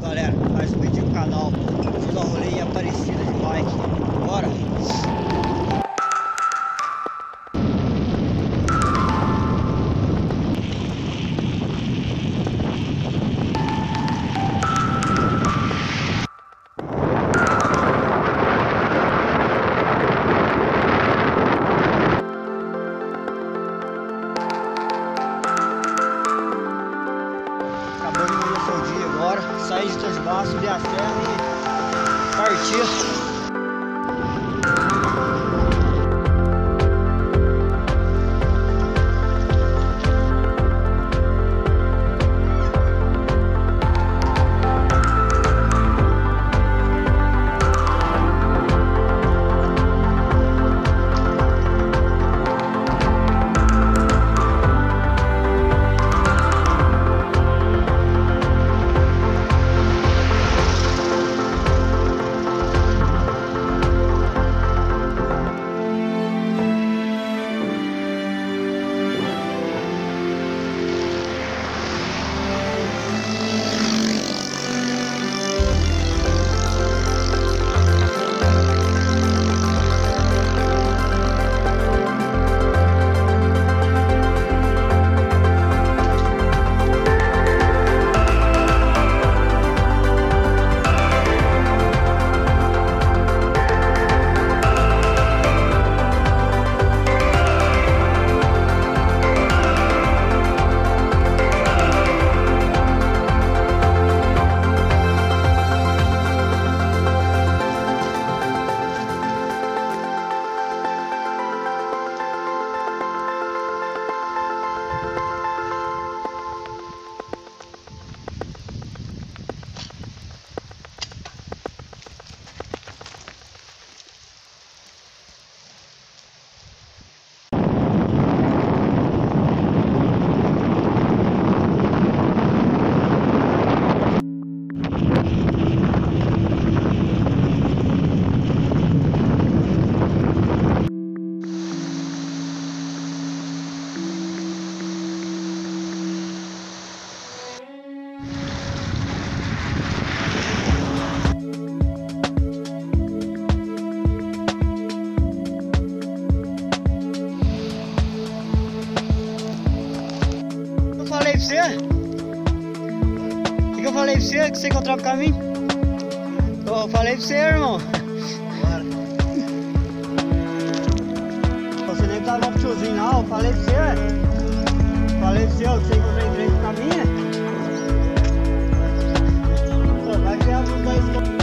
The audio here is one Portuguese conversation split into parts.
Galera, mais um vídeo no canal. Fiz uma rolê em Aparecida de bike. Bora! E você? O que, eu falei pra você que você encontrava o caminho? Eu falei pra você, irmão. Você nem tava pro tiozinho não, eu falei pra você. Falei pra você que você encontrou em frente do caminho. Vai criar uns dois.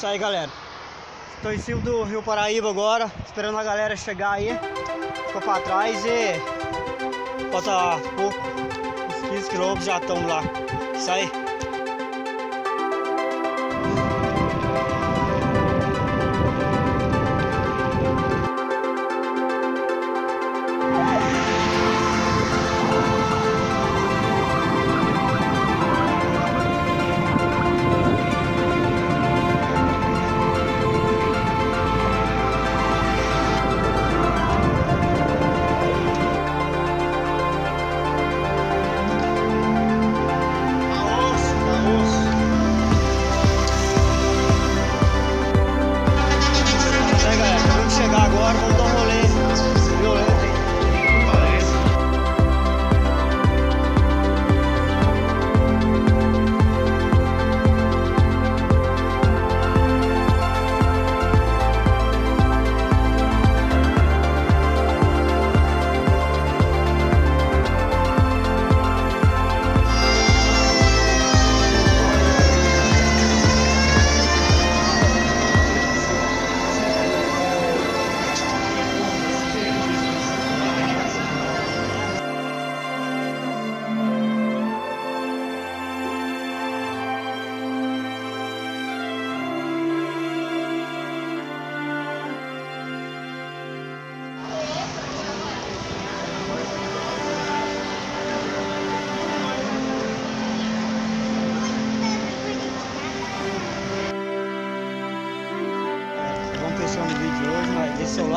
Isso aí, galera. Estou em cima do Rio Paraíba agora, esperando a galera chegar aí. Ficou pra trás e falta pouco, uns 15 quilômetros já estamos lá. Isso aí.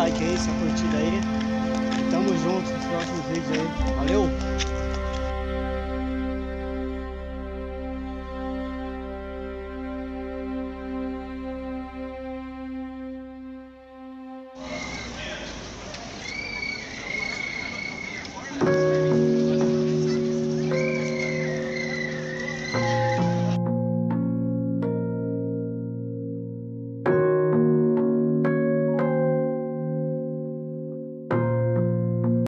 Like aí, sua curtida aí. E tamo junto nos próximos vídeos aí. Valeu!